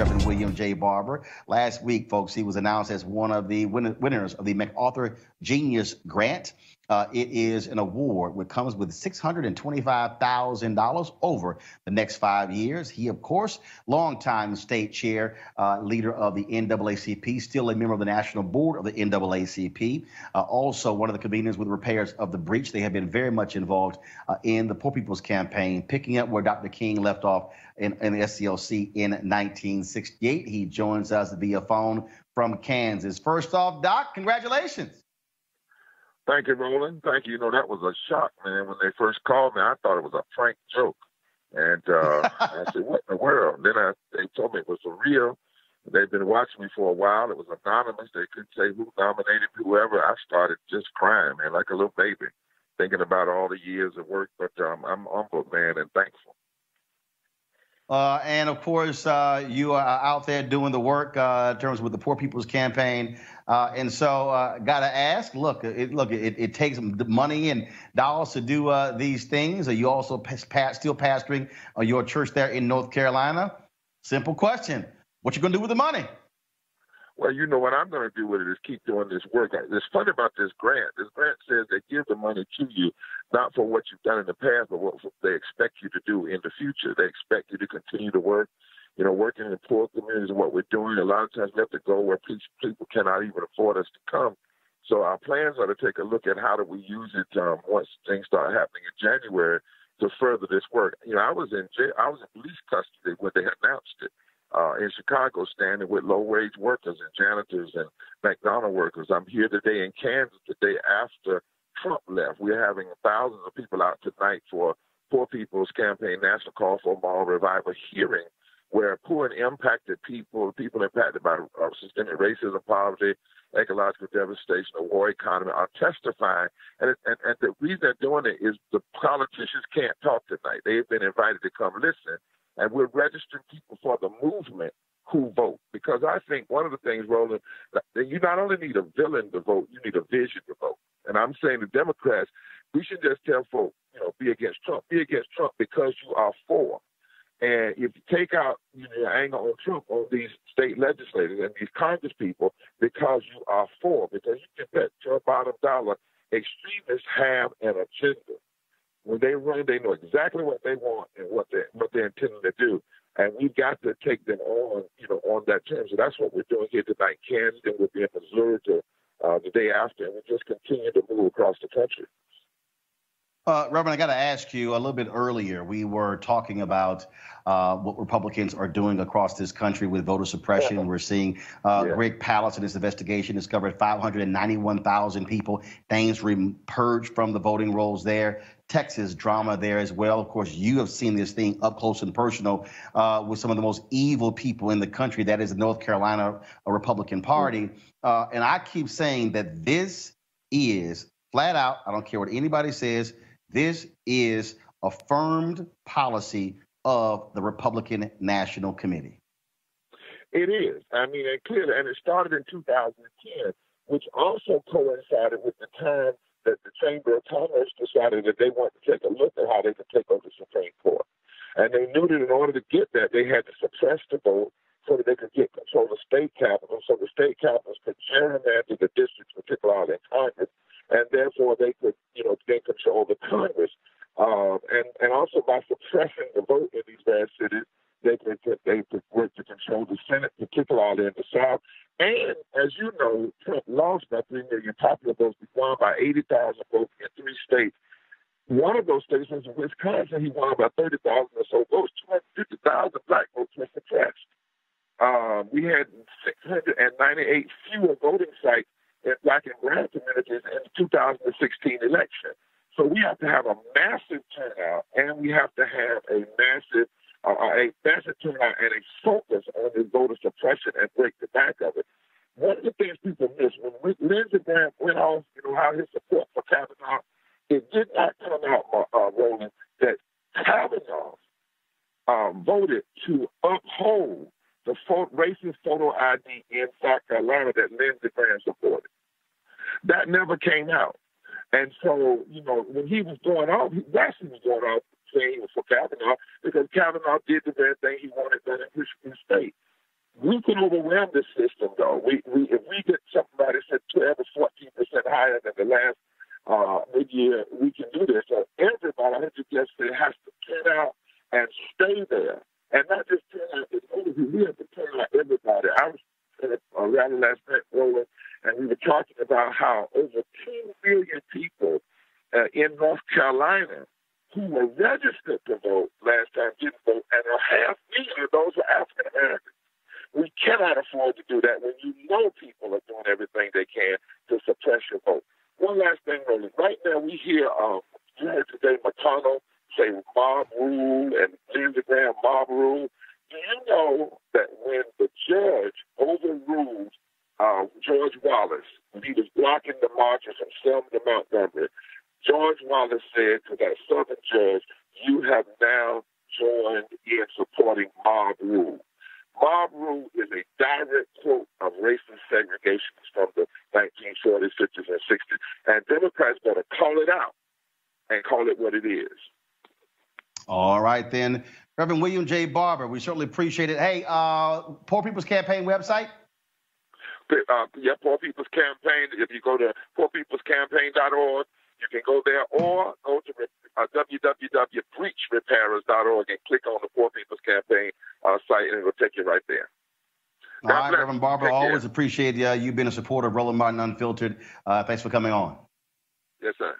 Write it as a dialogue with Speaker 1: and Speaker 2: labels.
Speaker 1: Reverend William J. Barber. Last week, folks, he was announced as one of the win- winners of the MacArthur Genius Grant. Uh, it is an award which comes with $625,000 over the next five years. He, of course, longtime state chair, uh, leader of the NAACP, still a member of the national board of the NAACP, uh, also one of the conveners with Repairers of the Breach. They have been very much involved uh, in the Poor People's Campaign, picking up where Dr. King left off in, in the SCLC in 1968. He joins us via phone from Kansas. First off, Doc, congratulations.
Speaker 2: Thank you, Roland. Thank you. You know, that was a shock, man. When they first called me, I thought it was a prank joke. And uh, I said, what in the world? Then I, they told me it was for real. They've been watching me for a while. It was anonymous. They couldn't say who nominated whoever. I started just crying, man, like a little baby, thinking about all the years of work. But um, I'm humbled, man, and thankful.
Speaker 1: Uh, and of course, uh, you are out there doing the work uh, in terms with the Poor People's Campaign. Uh, and so, uh, got to ask, look, it, look, it, it, takes money and dollars to do uh, these things. Are you also still pastoring your church there in North Carolina? Simple question: What you gonna do with the money?
Speaker 2: Well, you know what I'm going to do with it is keep doing this work. It's funny about this grant. This grant says they give the money to you not for what you've done in the past, but what they expect you to do in the future. They expect you to continue to work. You know, working in poor communities is what we're doing. A lot of times we have to go where people cannot even afford us to come. So our plans are to take a look at how do we use it um, once things start happening in January to further this work. You know, I was in jail, I was in police custody when they announced it uh, in Chicago standing with low wage workers and janitors and McDonald workers. I'm here today in Kansas the day after Trump left. We're having thousands of people out tonight for Poor People's Campaign National Call for Moral Revival hearing where poor and impacted people, people impacted by uh, systemic racism, poverty, ecological devastation, the war economy, are testifying. And, and, and the reason they're doing it is the politicians can't talk tonight. They've been invited to come listen and we're registering people for the movement who vote. Because I think one of the things, Roland, that you not only need a villain to vote, you need a vision to vote. I'm saying the Democrats, we should just tell folks, you know, be against Trump. Be against Trump because you are for. And if you take out you know, your anger on Trump on these state legislators and these Congress people because you are for, because you can bet your bottom dollar extremists have an agenda. When they run, they know exactly what they want and what they what they're intending to do. And we've got to take them on, you know, on that term. So that's what we're doing here tonight. Kansas, we'll be in Missouri to, uh, the day after, and we just continued to move across the country.
Speaker 1: Uh, Reverend, I got to ask you a little bit earlier. We were talking about uh, what Republicans are doing across this country with voter suppression. Yeah. We're seeing uh, yeah. Greg Palast in his investigation discovered 591,000 people, re- purged from the voting rolls there. Texas drama there as well. Of course, you have seen this thing up close and personal uh, with some of the most evil people in the country. That is the North Carolina Republican Party. Uh, and I keep saying that this is flat out, I don't care what anybody says, this is affirmed policy of the Republican National Committee.
Speaker 2: It is. I mean, and clearly, and it started in 2010, which also coincided with the time that the Chamber of Commerce decided that they wanted to take a look at how they could take over the Supreme Court. And they knew that in order to get that, they had to suppress the vote so that they could get control of the state capitals, so the state capitals could gerrymander the districts, particularly in Congress, and therefore they could, you know, gain control of the Congress. Um, and, and also by suppressing the vote in these vast cities, they could, they could work to control the Senate, particularly in the South, and as you know, Trump lost by 3 million popular votes. He won by 80,000 votes in three states. One of those states was in Wisconsin. He won by 30,000 or so votes. 250,000 black votes were suppressed. Um, we had 698 fewer voting sites in black and brown communities in the 2016 election. So we have to have a massive turnout, and we have to have a massive uh, a massive turnout and a focus on this voter suppression and break the back of it. One of the things people miss when Lindsey Graham went off, you know, how his support for Kavanaugh, it did not come out, uh, uh Roland, that Kavanaugh um, voted to uphold the photo, racist photo ID in South Carolina that Lindsey Graham supported. That never came out. And so, you know, when he was going off, he was going off saying he was for Kavanaugh because Kavanaugh did the very thing he wanted done in Michigan State. We can overwhelm this system, though. We, we if we get somebody said 12 or 14 percent higher than the last uh, mid-year, we can do this. So everybody, I suggest, it has to turn out and stay there, and not just turn out. We have to turn out everybody. I was at a rally last night, we were talking about how over 2 million people uh, in North Carolina who were registered to vote last time didn't vote, and a half million of those were African Americans. We cannot afford to do that when you know people are doing everything they can to suppress your vote. One last thing, Roland. Right now, we hear um, you heard today McConnell say mob rule and Lindsey Graham mob rule. Do you know that when the judge overruled uh, George Wallace, when he was blocking the marches from Selma to Montgomery, George Wallace said to that Southern judge, You have now joined in supporting mob rule. Mob rule is a direct quote of racist segregation from the 1940s, 50s, and 60s. And Democrats better call it out and call it what it is.
Speaker 1: All right, then. Reverend William J. Barber, we certainly appreciate it. Hey, uh, Poor People's Campaign website?
Speaker 2: uh, yeah, Poor People's Campaign. If you go to poorpeoplescampaign.org, you can go there or go to uh, www.breachrepairers.org and click on the Poor People's Campaign uh, site, and it'll take you right there.
Speaker 1: God All right, bless. Reverend Barber, always appreciate uh, you being a supporter of Roland Martin Unfiltered. Uh, thanks for coming on. Yes, sir.